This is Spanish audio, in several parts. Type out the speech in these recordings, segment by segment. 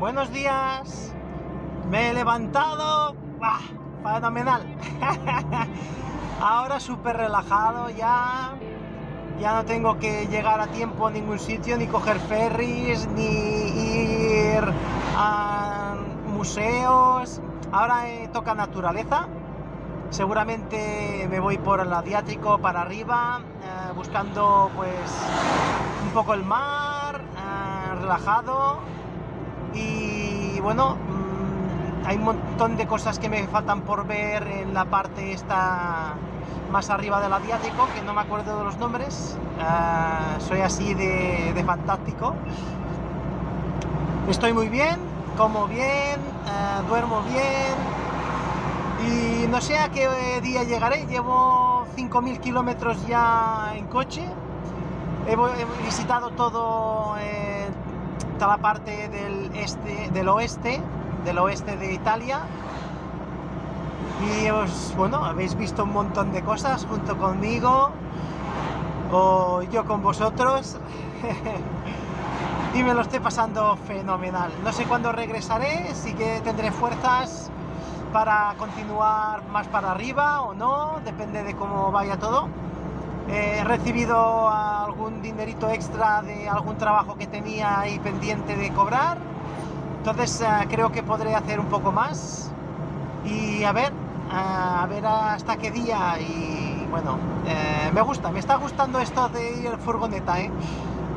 buenos días. Me he levantado. ¡Bah! Fenomenal. Ahora súper relajado ya. Ya no tengo que llegar a tiempo a ningún sitio, ni coger ferries, ni ir a museos. Ahora eh, toca naturaleza. Seguramente me voy por el Adriático para arriba, eh, buscando pues un poco el mar, eh, relajado. Y bueno, mm, hay un montón de cosas que me faltan por ver en la parte esta más arriba del Adriático, que no me acuerdo de los nombres. Eh, soy así de, fantástico. Estoy muy bien, como bien, eh, duermo bien y no sé a qué día llegaré. Llevo 5.000 kilómetros ya en coche. He, he visitado todo, eh, la parte del, este, del oeste, del oeste de Italia. Y os, bueno, habéis visto un montón de cosas junto conmigo o yo con vosotros. y me lo estoy pasando fenomenal. No sé cuándo regresaré, sí que tendré fuerzas para continuar más para arriba o no, depende de cómo vaya todo. He recibido algún dinerito extra de algún trabajo que tenía ahí pendiente de cobrar, entonces eh, creo que podré hacer un poco más y a ver, eh, a ver hasta qué día y bueno, eh, me gusta, me está gustando esto de ir en furgoneta, ¿eh?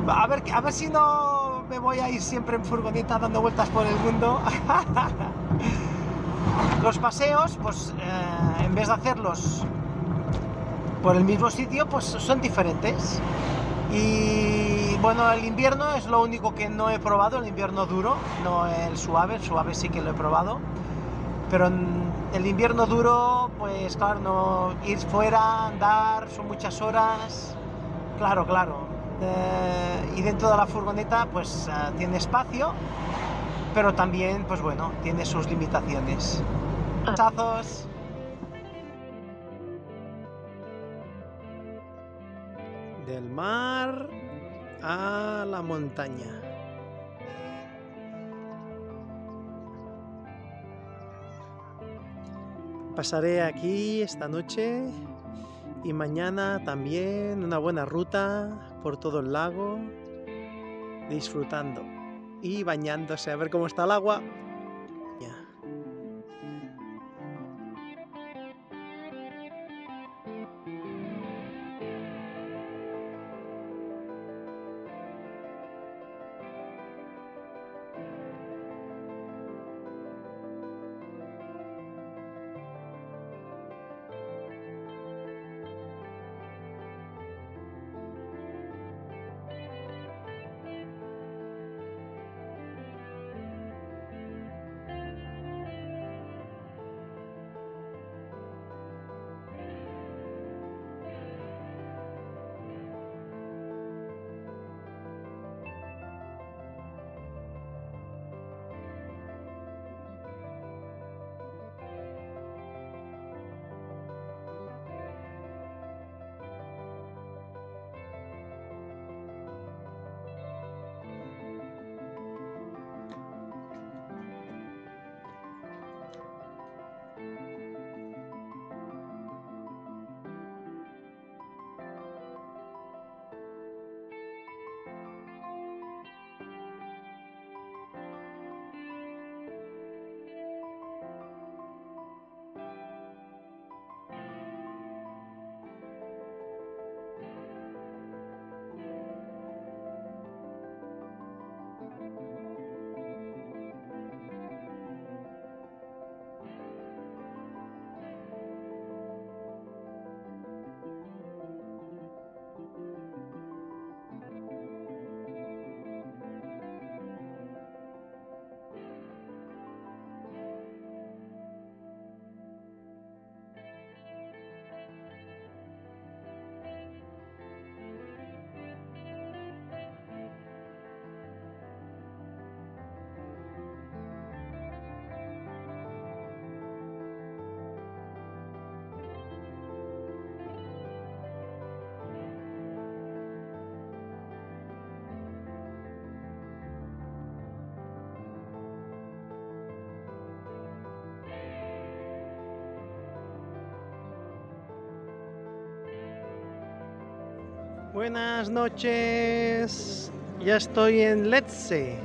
A ver, a ver si no me voy a ir siempre en furgoneta dando vueltas por el mundo. Los paseos, pues en vez de hacerlos por el mismo sitio, pues son diferentes. Y bueno, el invierno es lo único que no he probado, el invierno duro, no el suave, el suave sí que lo he probado. Pero en el invierno duro, pues claro, no ir fuera, andar, son muchas horas. Claro, claro. Eh, y dentro de la furgoneta, pues eh, tiene espacio, pero también, pues bueno, tiene sus limitaciones. Chazos. Del mar a la montaña. Pasaré aquí esta noche y mañana también una buena ruta por todo el lago, disfrutando y bañándose a ver cómo está el agua. Buenas noches. Ya estoy en Letze.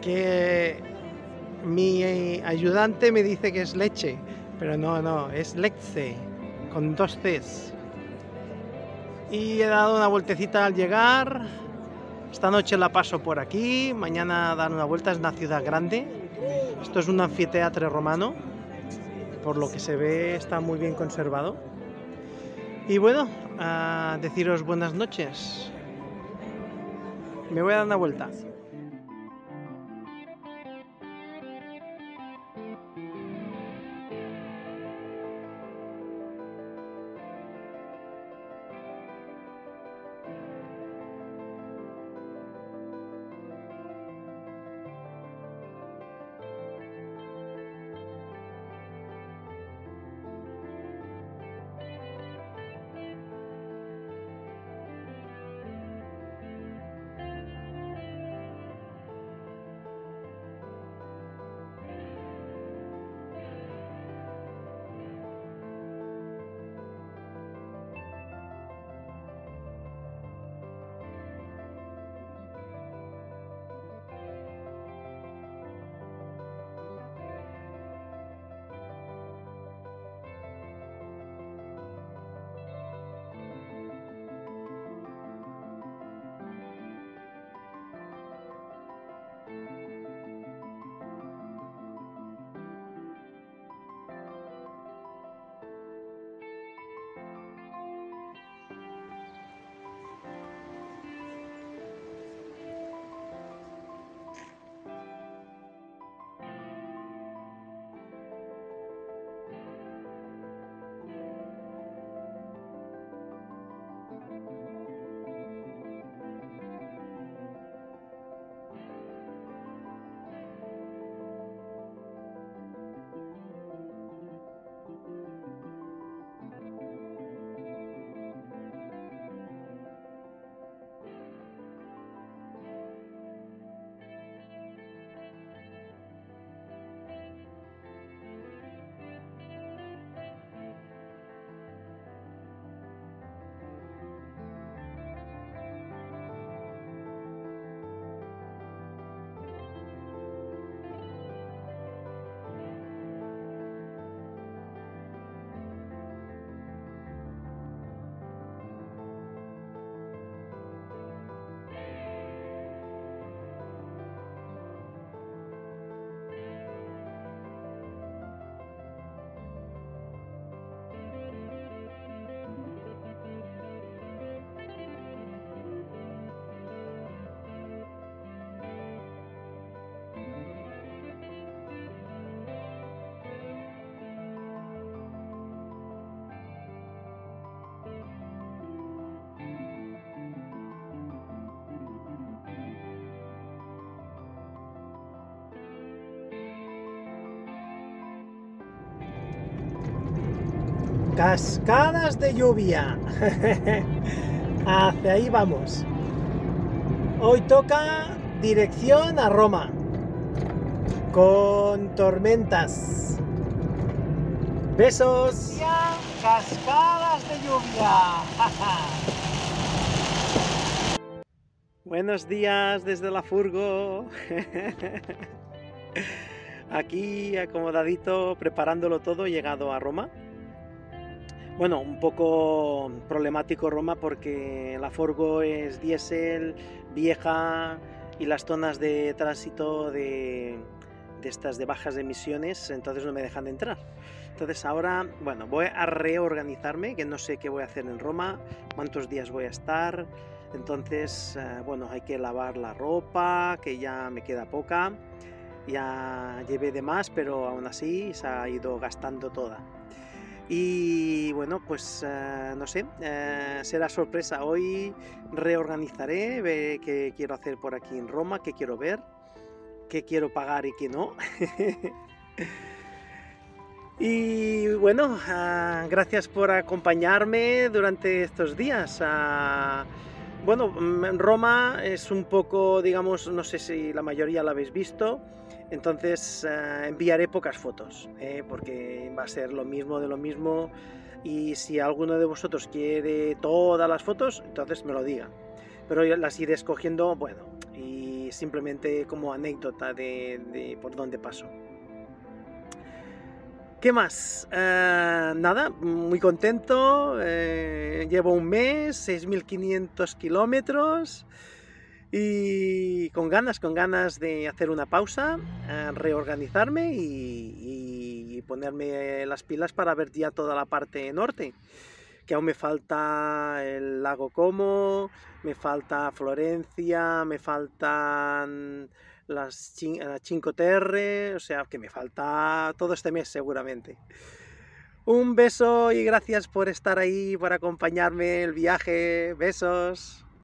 Que mi ayudante me dice que es leche, pero no, no, es Letze, con dos Cs. Y he dado una vueltecita al llegar. Esta noche la paso por aquí, mañana dar una vuelta, es una ciudad grande. Esto es un anfiteatro romano, por lo que se ve está muy bien conservado. Y bueno, a deciros buenas noches. Me voy a dar una vuelta. Cascadas de lluvia. Hacia ahí vamos. Hoy toca dirección a Roma. Con tormentas. Besos. Cascadas de lluvia. Buenos días desde la furgo. Aquí acomodadito, preparándolo todo, llegado a Roma. Bueno, un poco problemático Roma porque la Forgo es diésel, vieja y las zonas de tránsito de, estas de bajas emisiones, entonces no me dejan de entrar. Entonces ahora, bueno, voy a reorganizarme, que no sé qué voy a hacer en Roma, cuántos días voy a estar. Entonces, eh, bueno, hay que lavar la ropa, que ya me queda poca. Ya llevé de más, pero aún así se ha ido gastando toda. Y bueno, pues eh, no sé, eh, será sorpresa. Hoy reorganizaré, ver qué quiero hacer por aquí en Roma, qué quiero ver, qué quiero pagar y qué no. y bueno, ah, gracias por acompañarme durante estos días. Ah, bueno, mm, Roma es un poco, digamos, no sé si la mayoría la habéis visto, entonces eh, enviaré pocas fotos, eh, porque va a ser lo mismo de lo mismo Y si alguno de vosotros quiere todas las fotos, entonces me lo diga. Pero las iré escogiendo, bueno, y simplemente como anécdota de, por dónde paso. ¿Qué más? Eh, nada, muy contento. Llevo un mes, 6.500 kilómetros y con ganas, con ganas de hacer una pausa, eh, reorganizarme y, ponerme las pilas para ver ya toda la parte norte. Que aún me falta el lago Como, me falta Florencia, me faltan las Cinco Terre, o sea que me falta todo este mes seguramente. Un beso y gracias por estar ahí, por acompañarme el viaje. Besos.